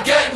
again.